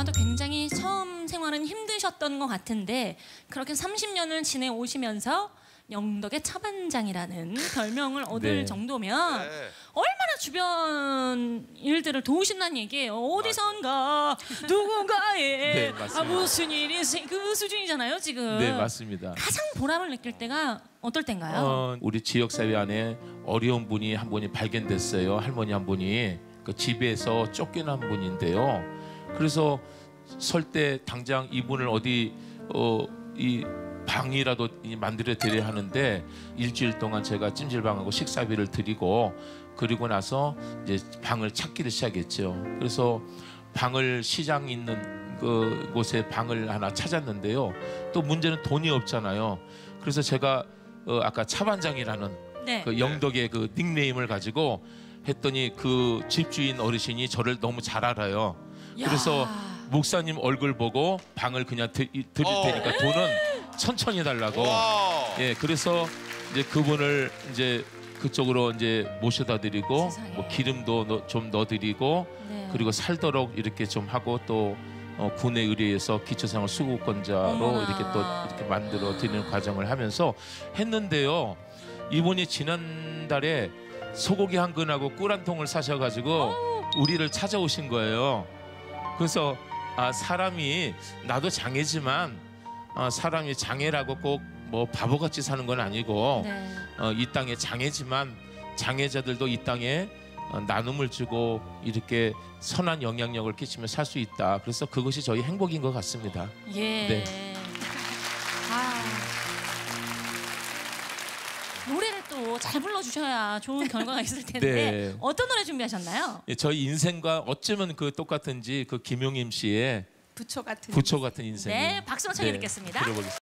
아마도 굉장히 처음 생활은 힘드셨던 것 같은데 그렇게 30년을 지내오시면서 영덕의 차반장이라는 별명을 얻을 네. 정도면 네. 얼마나 주변 일들을 도우신다는 얘기예요. 어디선가 누군가의 네. 아, 무슨 일이 생- 그 수준이잖아요 지금. 네 맞습니다. 가장 보람을 느낄 때가 어떨 때인가요? 어, 우리 지역 사회 안에 어려운 분이 한 분이 발견됐어요. 할머니 한 분이 그 집에서 쫓겨난 분인데요. 그래서 설 때 당장 이분을 어디 어, 이 방이라도 이 만들어 드려야 하는데 일주일 동안 제가 찜질방하고 식사비를 드리고 그리고 나서 이제 방을 찾기를 시작했죠. 그래서 방을 시장 있는 그 곳에 방을 하나 찾았는데요. 또 문제는 돈이 없잖아요. 그래서 제가 어, 아까 차반장이라는 네. 그 영덕의 그 닉네임을 가지고 했더니 그 집주인 어르신이 저를 너무 잘 알아요. 야. 그래서 목사님 얼굴 보고 방을 그냥 드, 이- 드릴 어. 테니까 돈은 천천히 달라고. 와. 예, 그래서 이제 그분을 이제 그쪽으로 이제 모셔다 드리고 세상에. 뭐 기름도 넣- 좀 넣어 드리고 네. 그리고 살도록 이렇게 좀 하고 또 어, 군에 의뢰해서 기초생활 수급권자로 어머나. 이렇게 또 이렇게 만들어 드리는 과정을 하면서 했는데요. 이분이 지난달에 소고기 한 근하고 꿀 한 통을 사셔가지고 우리를 찾아오신 거예요. 그래서 아 사람이 나도 장애지만 아, 사람이 장애라고 꼭 뭐 바보같이 사는 건 아니고 네. 어, 이 땅에 장애지만 장애자들도 이 땅에 어, 나눔을 주고 이렇게 선한 영향력을 끼치며 살 수 있다. 그래서 그것이 저희 행복인 것 같습니다. 예. 네. 노래를 또 잘 불러주셔야 좋은 결과가 있을 텐데 네. 어떤 노래 준비하셨나요? 예, 저희 인생과 어쩌면 그 똑같은지 그 김용임 씨의 부처 같은 부초 같은 인생. 네, 박수로 청해 듣겠습니다. 들어보겠습니다.